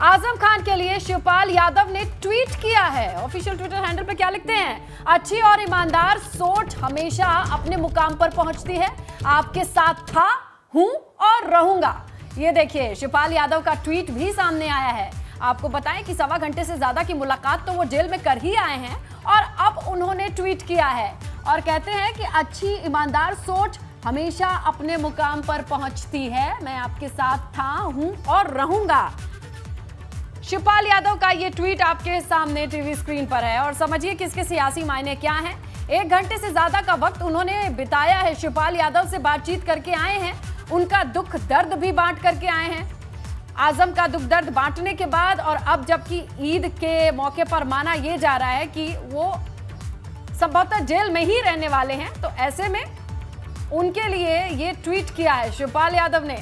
आज़म खान के लिए शिवपाल यादव ने ट्वीट किया है। ऑफिशियल ट्विटर हैंडल पर क्या लिखते हैं? अच्छी और ईमानदार सोच हमेशा अपने मुकाम पर पहुँचती है। आपके साथ था, हूँ और रहूँगा। ये देखिए, शिवपाल यादव का ट्वीट भी सामने आया है। आपको बताएँ कि सवा घंटे से ज़्यादा की मुलाकात तो वो जेल में कर ही आए हैं और अब उन्होंने ट्वीट किया है और कहते हैं कि अच्छी, ईमानदार सोच हमेशा अपने मुकाम पर पहुँचती है। मैं आपके साथ था, हूँ और रहूँगा। शिवपाल यादव का ये ट्वीट आपके सामने टीवी स्क्रीन पर है और समझिए कि इसके सियासी मायने क्या हैं। एक घंटे से ज़्यादा का वक्त उन्होंने बिताया है। शिवपाल यादव से बातचीत करके आए हैं। उनका दुख दर्द भी बांट करके आए हैं। आज़म का दुख दर्द बांटने के बाद और अब जबकि ईद के मौके पर माना यह जा रहा है कि वो संभवतः जेल में ही रहने वाले हैं। तो ऐसे में उनके लिए ये ट्वीट किया है। शिवपाल यादव ने